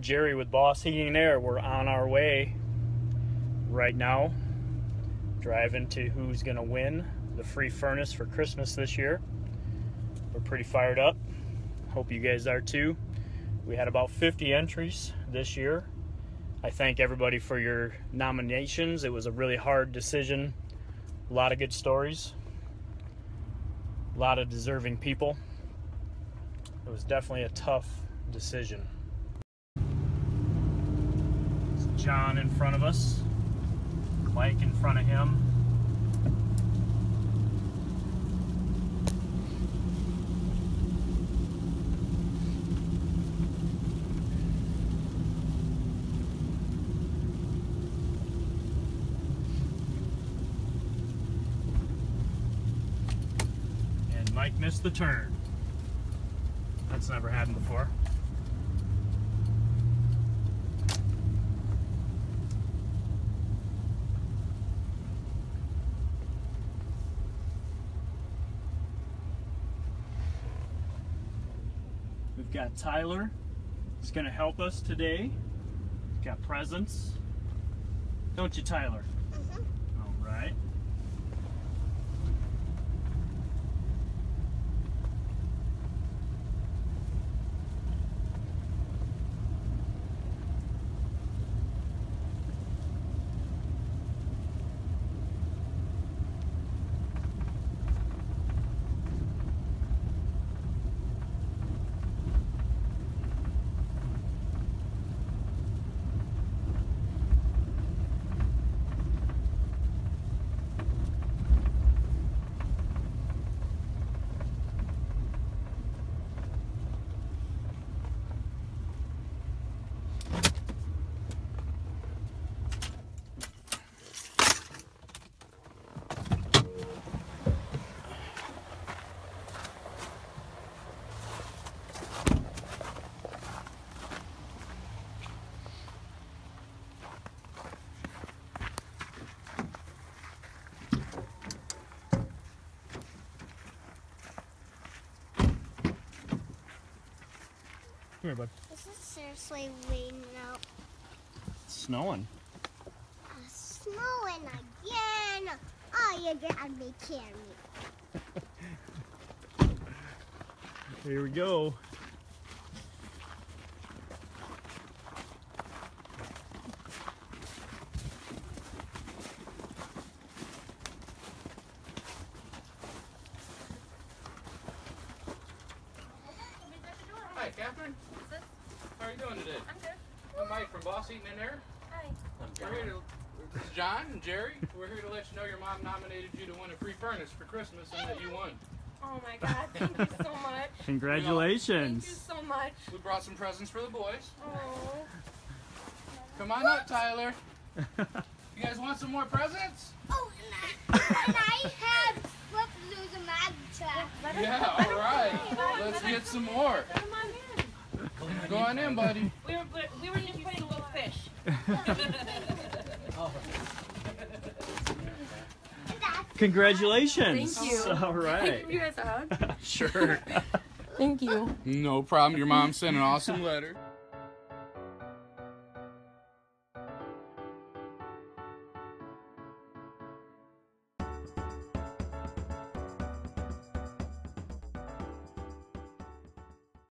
Jerry with Boss Heating and Air. We're on our way right now, driving to who's going to win the free furnace for Christmas this year. We're pretty fired up. Hope you guys are too. We had about 50 entries this year. I thank everybody for your nominations. It was a really hard decision. A lot of good stories, a lot of deserving people. It was definitely a tough decision. John in front of us, Mike in front of him. And Mike missed the turn. That's never happened before. We've got Tyler. He's going to help us today. He's got presents. Don't you, Tyler? Mm-hmm. All right. Come here, bud. This is seriously raining out. It's snowing. Uh, snowing again. Oh, you're gonna be kidding me. Here we go. Catherine. How are you doing today? I'm good. I'm Mike from Boss Heating and Air. Hi. We're here to, this is John and Jerry. We're here to let you know your mom nominated you to win a free furnace for Christmas and that you won. Oh my God. Thank you so much. Congratulations. Thank you Congratulations. so much. We brought some presents for the boys. Oh. Come on up, Tyler. You guys want some more presents? Oh, and I, and I have flip lose a mag track. Yeah, all right. Let's get some more. Come on in. In, buddy. We were, we were just playing a little fish. Congratulations. Thank you. All Can I give you guys a hug? sure. Thank you. No problem. Your mom sent an awesome letter.